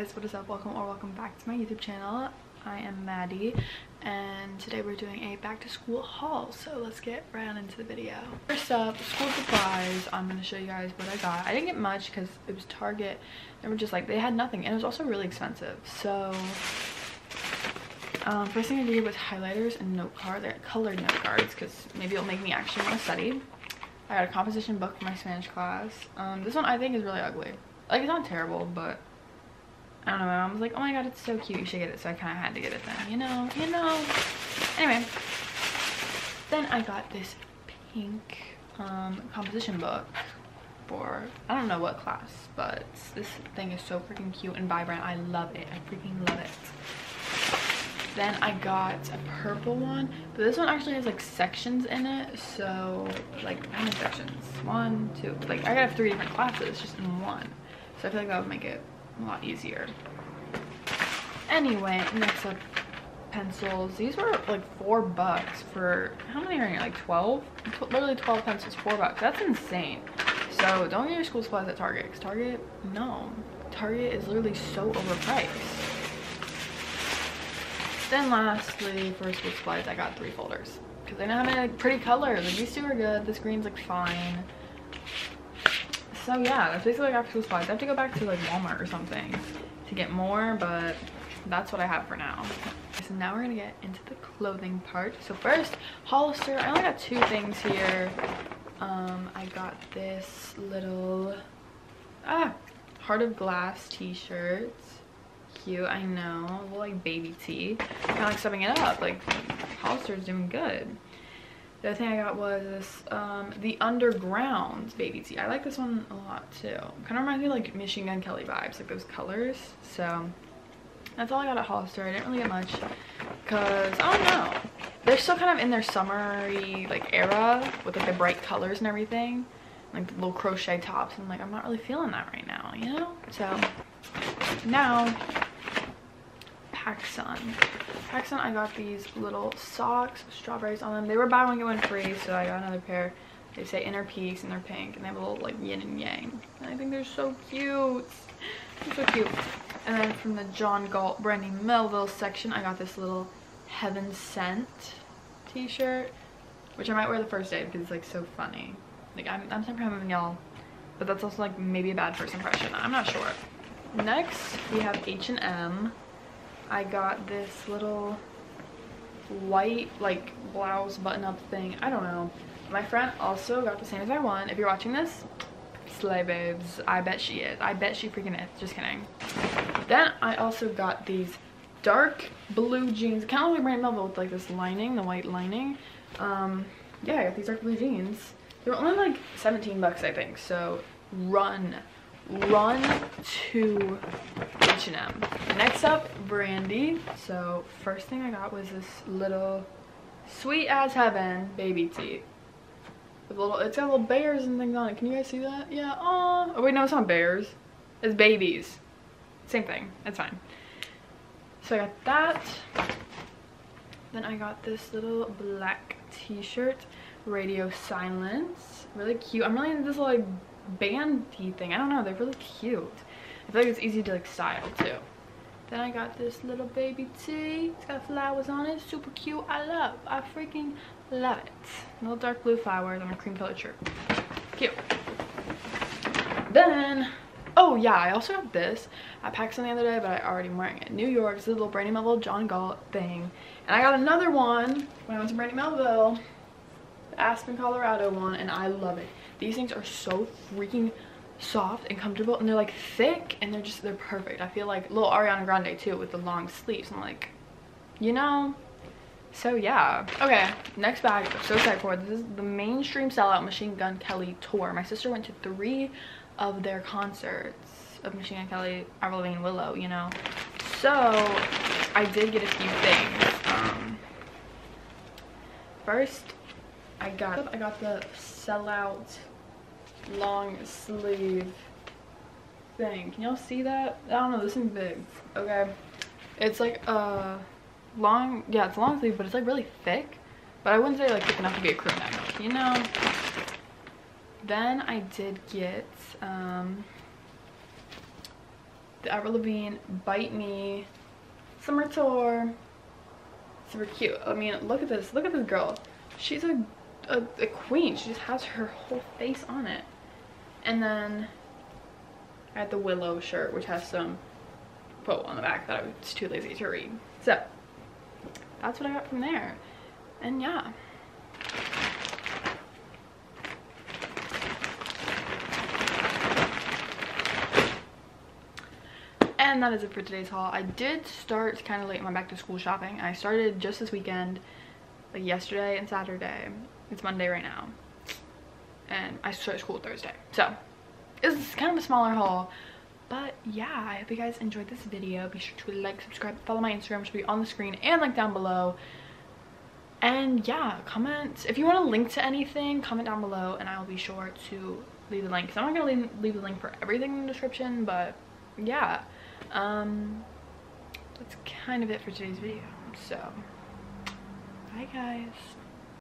guys what is up? Welcome or welcome back to my youtube channel. I am maddie and today we're doing a back to school haul so let's get right on into the video. First up school supplies. I'm going to show you guys what i got. I didn't get much because it was target. They were just like they had nothing and it was also really expensive. So um, first thing i did was highlighters and note cards they're colored note cards because maybe it'll make me actually want to study. I got a composition book for my spanish class. Um, this one i think is really ugly. Like it's not terrible but I don't know, my mom was like, oh my god, it's so cute, you should get it. So I kind of had to get it then, you know, you know. Anyway, then I got this pink um, composition book for, I don't know what class, but this thing is so freaking cute and vibrant. I love it. I freaking love it. Then I got a purple one, but this one actually has like sections in it. So like how many sections? One, two, like I got three different classes just in one. So I feel like that would make it a lot easier. Anyway, next up, pencils. These were like four bucks for, how many are in here? Like 12? Literally 12 pencils, four bucks. That's insane. So don't get your school supplies at Target. Because Target, no. Target is literally so overpriced. Then lastly, for school supplies, I got three folders. Because they don't have any like, pretty colors. Like, these two are good. This green's like fine so yeah that's basically like after supplies i have to go back to like walmart or something to get more but that's what i have for now. So now we're gonna get into the clothing part. So first hollister i only got two things here. Um i got this little ah heart of glass t-shirt. Cute i know. A little like baby tee. Kind of like stepping it up. Like hollister's doing good the other thing I got was um, the Underground baby tee. I like this one a lot too. Kind of reminds me of like Machine Gun Kelly vibes, like those colors. So that's all I got at Hollister. I didn't really get much because, I don't know. They're still kind of in their summery like era with like the bright colors and everything. Like the little crochet tops. And like, I'm not really feeling that right now, you know? So now PacSun. PacSun, I got these little socks, strawberries on them. They were buy one, get one free, so I got another pair. They say inner peace and they're pink and they have a little like yin and yang. And I think they're so cute. They're so cute. And then from the John Galt Brandy Melville section, I got this little Heaven Sent t-shirt, which I might wear the first day because it's like so funny. Like I'm, I'm having y'all, but that's also like maybe a bad first impression. I'm not sure. Next, we have H&M. I got this little white like blouse button up thing. I don't know. My friend also got the same as I want. If you're watching this, slay babes. I bet she is. I bet she freaking is. Just kidding. Then I also got these dark blue jeans. Kind of like Brandy Melville with like this lining, the white lining. Um, yeah, I got these dark blue jeans. They were only like 17 bucks, I think. So run run to H&M. Next up, Brandy. So first thing I got was this little sweet as heaven baby tee. With little, it's got little bears and things on it. Can you guys see that? Yeah. Aww. Oh wait, no, it's not bears. It's babies. Same thing. It's fine. So I got that. Then I got this little black t-shirt. Radio Silence. Really cute. I'm really into this little, like bandy thing. I don't know. They're really cute. I feel like it's easy to like style too. Then I got this little baby tee. It's got flowers on it. Super cute. I love. I freaking love it. Little dark blue flowers on a cream colored shirt. Cute. Then, oh yeah, I also got this. I packed some the other day, but I already am wearing it. New York. It's a little Brandy Melville John Galt thing. And I got another one when I went to Brandy Melville. The Aspen, Colorado one. And I love it. These things are so freaking soft and comfortable and they're like thick and they're just they're perfect. I feel like little ariana grande too with the long sleeves i'm like you know? So yeah. Okay next bag. I'm so excited for this is the mainstream sellout machine gun kelly tour. My sister went to three of their concerts of machine gun kelly avril lavigne willow you know? So i did get a few things. Um first i got i got the sellout long sleeve thing. Can y'all see that? I don't know, this thing's big. Okay. It's like a long, yeah, it's long sleeve, but it's like really thick. But I wouldn't say like thick enough to be a crew neck, you know? Then I did get um, the Avril Lavigne Bite Me Summer Tour. Super cute. I mean, look at this. Look at this girl. She's a, a, a queen. She just has her whole face on it. And then I had the Willow shirt, which has some quote on the back that I was too lazy to read. So that's what I got from there. And yeah. And that is it for today's haul. I did start kind of late my back to school shopping. I started just this weekend, like yesterday and Saturday. It's Monday right now. And I start school Thursday. So it's kind of a smaller haul. But yeah, I hope you guys enjoyed this video. Be sure to like, subscribe, follow my Instagram, which will be on the screen and like down below. And yeah, comment. If you want a link to anything, comment down below and I'll be sure to leave the link. Because I'm not going to leave, leave the link for everything in the description, but yeah um that's kind of it for today's video so bye guys